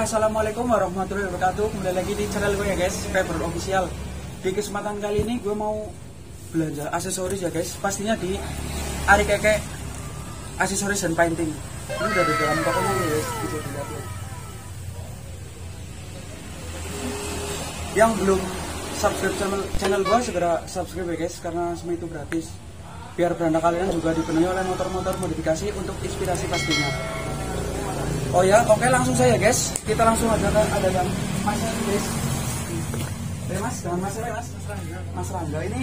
Assalamualaikum warahmatullahi wabarakatuh. Kembali lagi di channel gue ya guys, Fiber Official. Di kesempatan kali ini gue mau belanja aksesoris ya guys. Pastinya di Ari Keke Aksesoris dan Painting. Ini udah di dalam tokonya ya guys, bisa dilihat ya. Yang belum subscribe channel channel gue segera subscribe ya guys, karena semua itu gratis. Biar beranda kalian juga dipenuhi oleh motor-motor modifikasi untuk inspirasi pastinya. Oh ya, oke langsung saja guys. Kita langsung aja ke ada yang Mas guys. Eh Mas, dengan Mas siapa, Mas? Mas Rangga ini.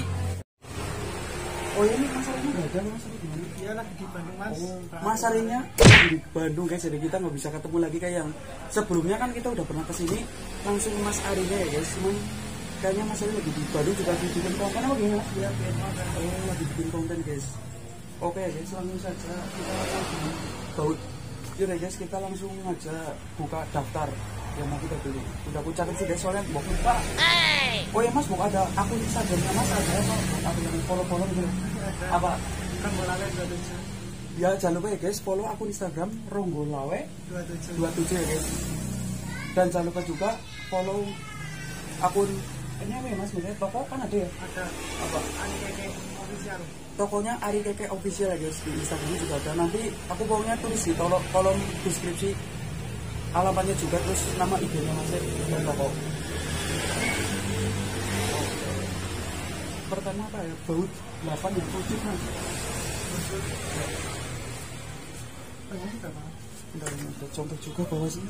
Oh ini Mas Rangga nggak ada Mas gimana? Iya lagi di Bandung mas. Oh, Mas Arinya di Bandung guys, jadi kita nggak bisa ketemu lagi kayak yang sebelumnya kan kita udah pernah ke sini langsung Mas Arinya ya guys. Cuman kayaknya Mas Ari lagi di Bandung juga lagi bikin konten apa gimana? Iya biar konten. Oh lagi bikin konten guys. Oke guys, langsung saja kita langsung baut. Yaudah guys, kita langsung aja buka daftar yang mau kita beli. Udah aku catat sih guys, soalnya mau lupa. Oh ya mas, mau ada akun Instagramnya mas ada apa? Apa yang follow-follow gitu? Apa? Kan mulai dua tujuh Ya jangan lupa ya guys, follow akun Instagram Ronggolawe dua tujuh. 27 ya guys. Dan jangan lupa juga follow akun ini apa ya mas? Maksudnya toko kan ada ya? Ada Apa? Ani Keke official. Tokonya Ari Keke official ya guys di Instagramnya juga ada. Nanti aku pokoknya tulis di kolom, kolom deskripsi alamatnya juga terus nama IG-nya mas dan toko. Pertama apa ya? Baut 8 ya? Putih sih? Bentar, ini ada contoh juga bawah sini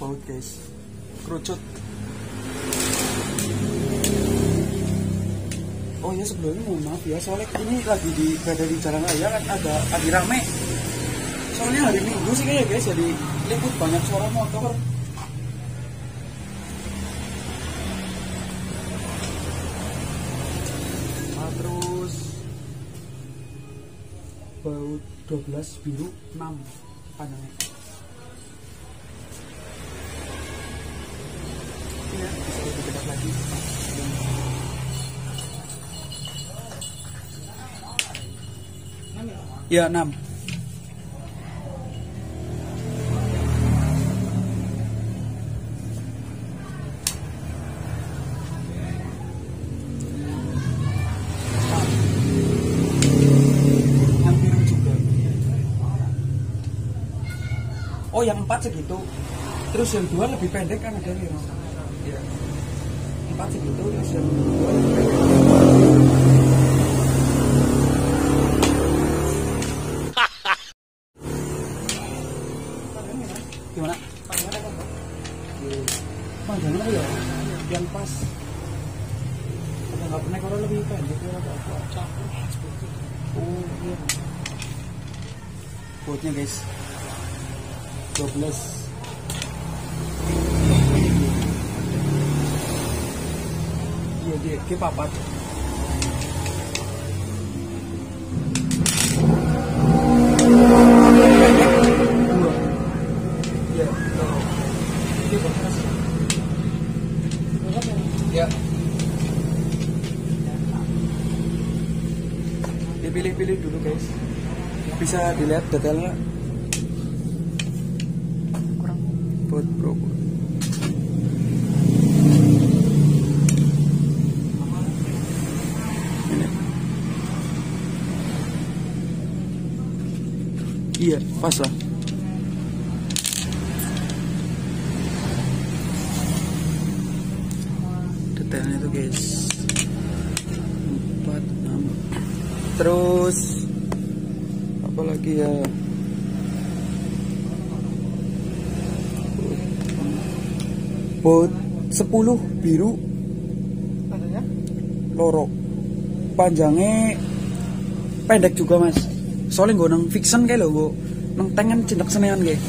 Baut guys. Kerucut. Oh ya sebelumnya mohon maaf ya. Soalnya ini lagi di berada di jalan raya kan ada lagi rame. Soalnya hari minggu sih kayaknya guys. Jadi liput banyak suara motor Ah, terus baut 12 biru 6 panjangnya Iya, bisa lebih dekat lagi ya? ya 6 empat segitu terus yang dua lebih pendek kan ada nih? Iya. empat segitu terus yang dua lebih pendek dua iya dia papat? Ya. Dipilih-pilih dulu guys. Bisa dilihat detailnya. Kurang. Buat bro. Ini. Iya, pas lah. Detailnya tuh guys. 4 6 Terus apa lagi ya? Bot 10 biru Panjangnya? loro. Panjangnya pendek juga mas. Soalnya gue nang fiction kayak lo gue nang tengen cinta senean kayak.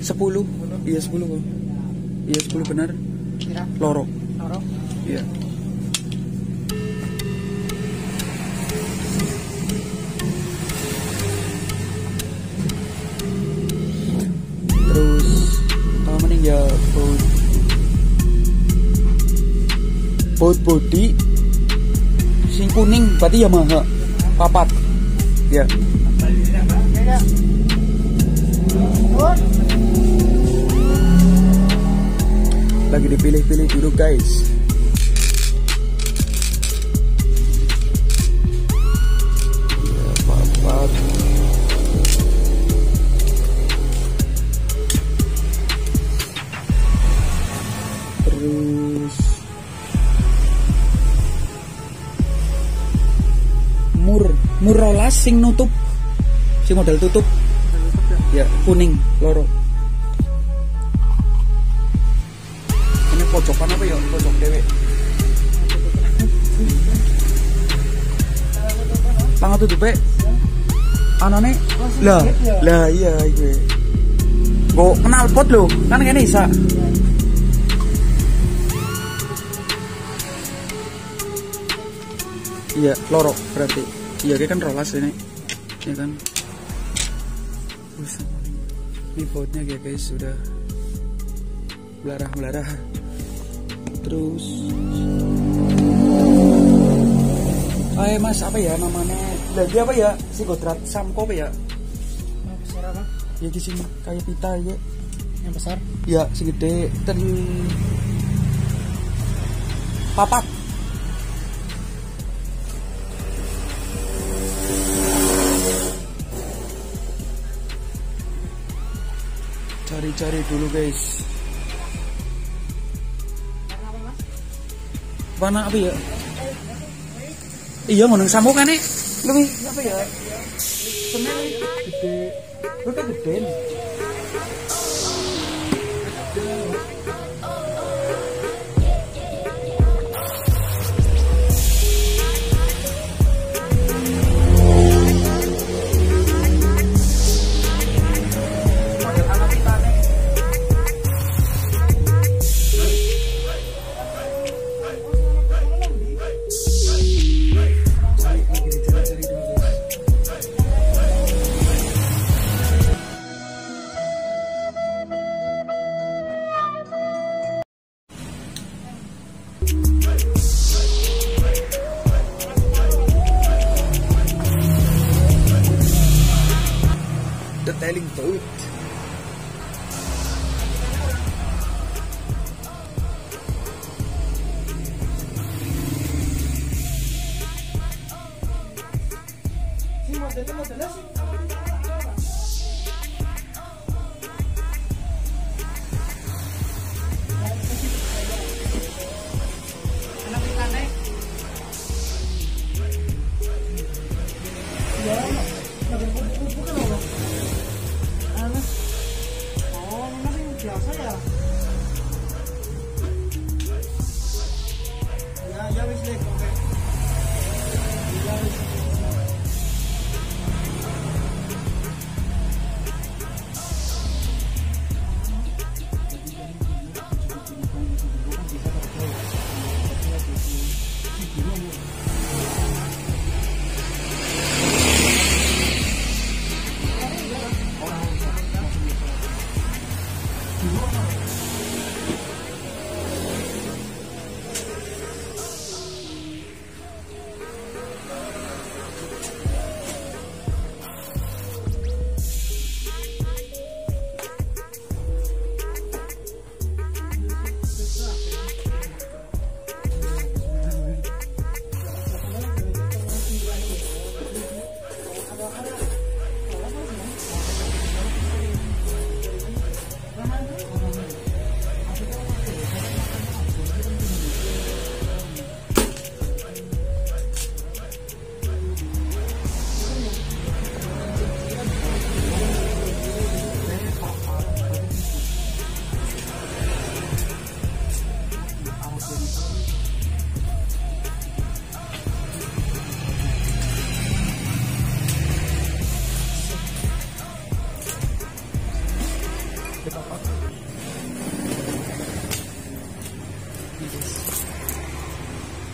Sepuluh. 10 iya 10 kok iya 10 benar. Kira. loro. Loro. iya. Terus apa mana ya? Baut baut body sing kuning berarti Yamaha papat ya. Lagi dipilih-pilih dulu guys sing nutup. Sing model tutup. Ya kuning loro. Ini pojokan apa ya? Pojok dewe pangat tutupe anane? Lah lah iya iya. Gue kenal pot lo kan kene isa. Iya loro berarti iya kan rolas ini ya kan? Buset. ini bautnya ya guys sudah belarah belarah terus. Ayo mas apa ya namanya? Lagi apa ya? Si godrat samko apa ya? Yang besar apa? ya di sini kayak pita ya. Yang besar. ya segede. Ten papat cari-cari dulu guys. Mana apa ya? Iya ngono. Sampo kan nih lebih apa ya? Semen gede kan gede Ini modelnya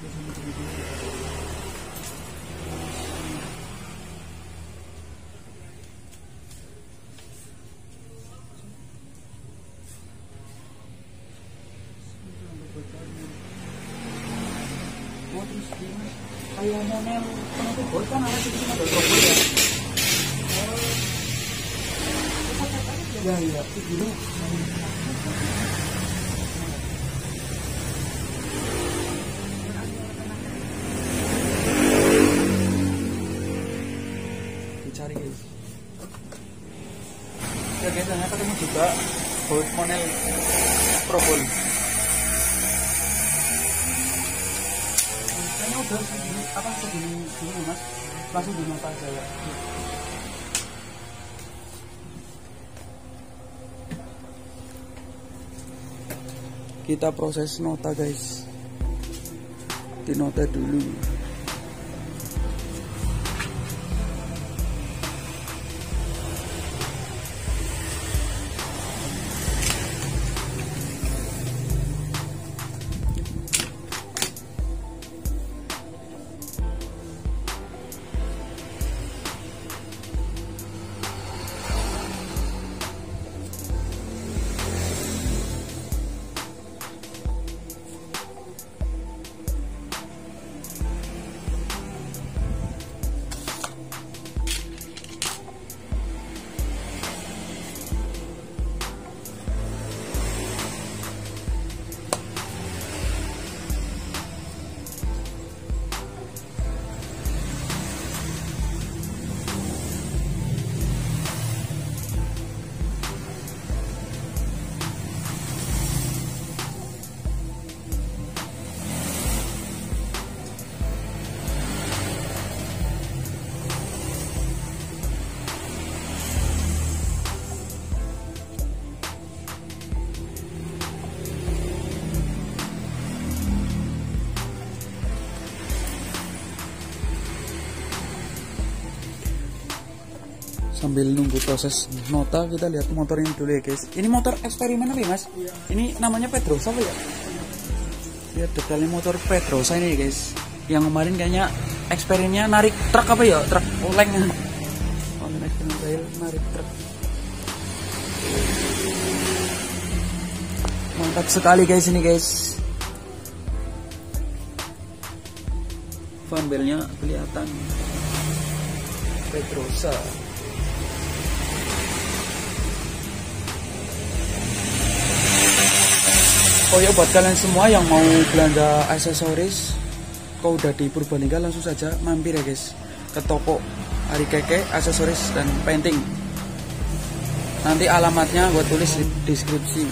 Kayak model penutup bot kan ada di sini ada logo ya. Ya itu dulu. Bot model Probol. Kayaknya udah segini, apa segini dulu mas, langsung di mata aja ya. Kita proses nota guys, di nota dulu. Sambil nunggu proses nota kita lihat motor ini dulu ya guys. Ini motor eksperimen apa ya mas? Ini namanya Pedrosa apa ya? Lihat detailnya motor Pedrosa ini ya guys. Yang kemarin kayaknya eksperimennya narik truk apa ya? Truk oleng. Online eksperimen trail narik truk. Mantap sekali guys ini guys. Fanbelnya kelihatan. Pedrosa Oh ya buat kalian semua yang mau belanja aksesoris Kau udah di Purbalingga langsung saja mampir ya guys. Ke toko Ari Keke aksesoris dan painting. Nanti alamatnya gue tulis di deskripsi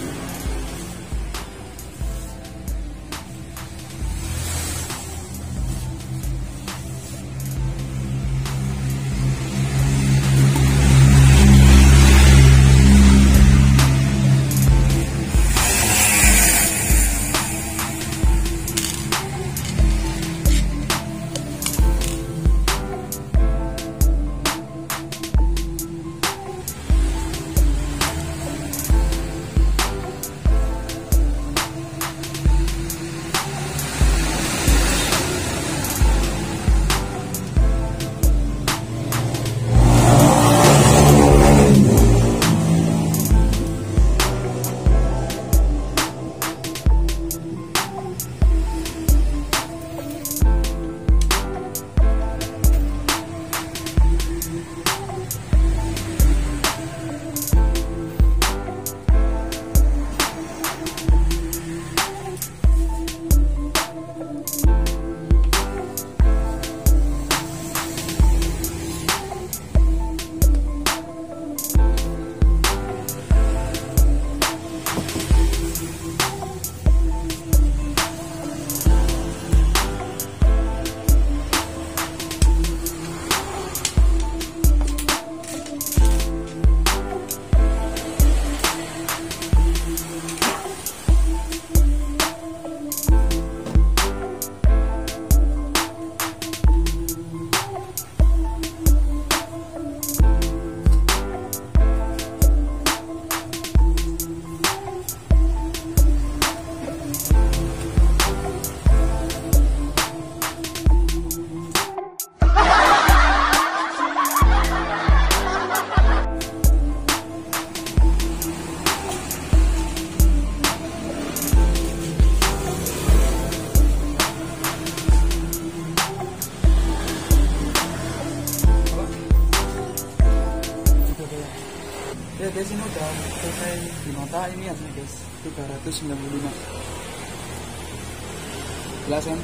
di nota ini hasilnya guys. 395 jelas kan?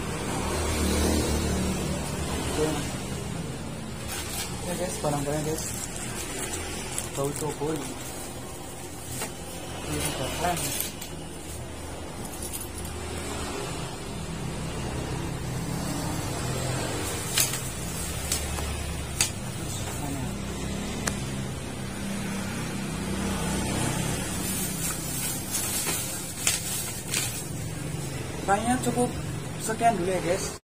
Ya guys barang-barang guys. Bau coba ini. Ini udah keren Kayaknya cukup sekian dulu ya guys